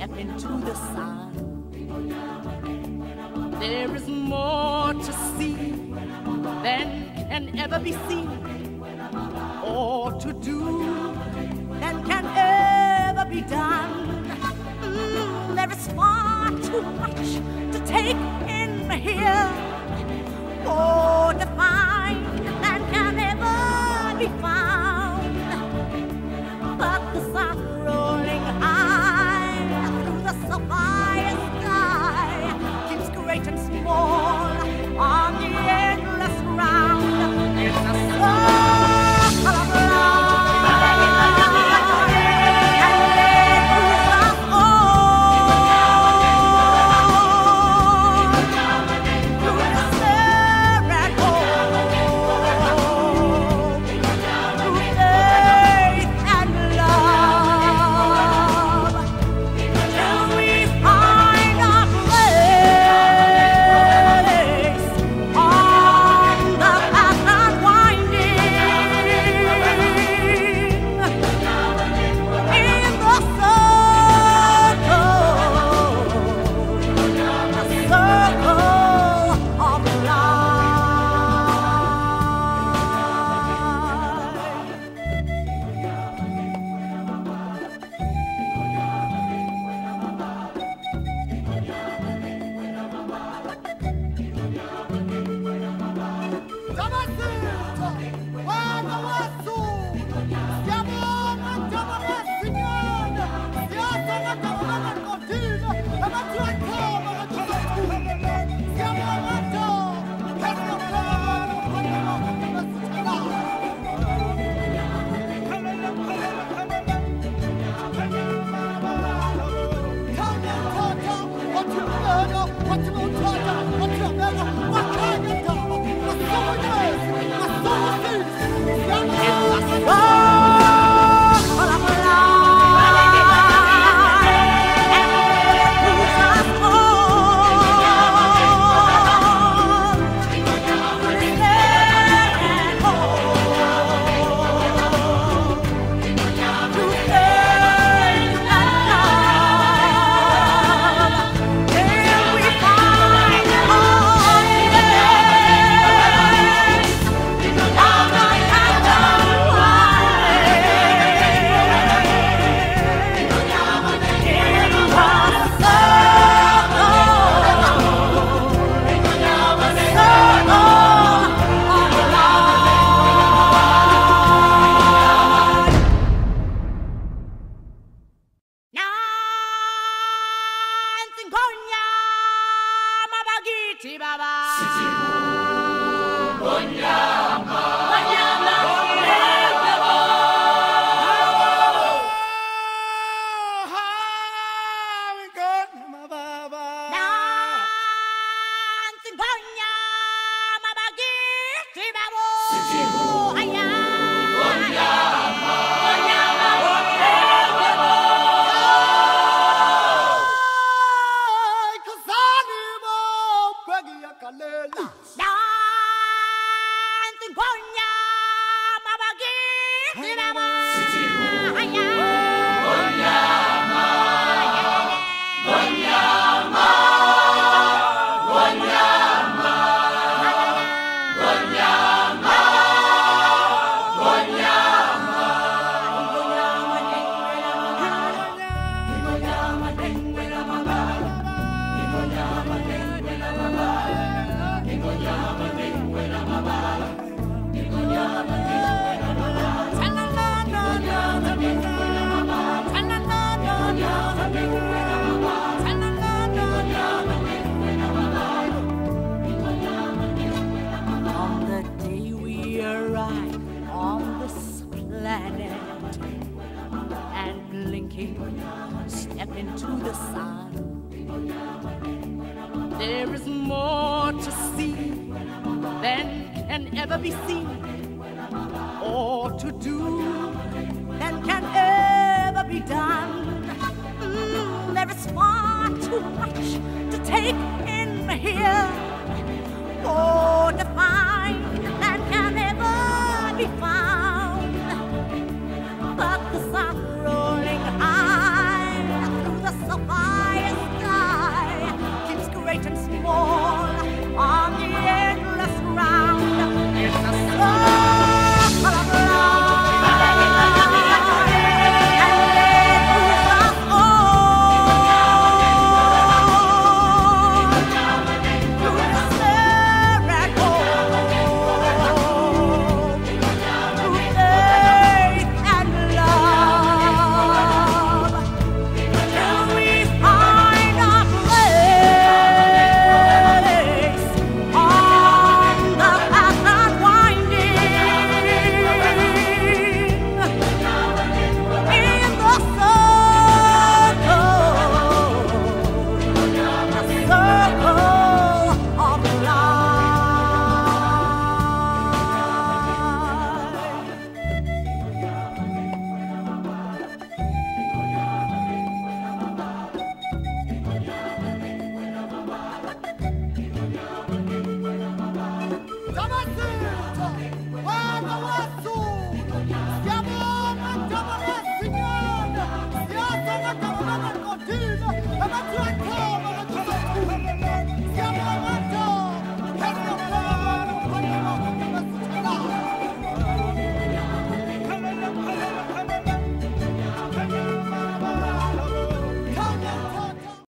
step into the sun, there is more to see than can ever be seen or to do than can ever be done. Take in here. Oh, to find 버티면 어떡하자 버티면 빼고 ngonyama bakithi baba. Ngonyama bakithi babo ever be seen or to do than can ever be done. Mm, there is far too much to take in here oh, or define.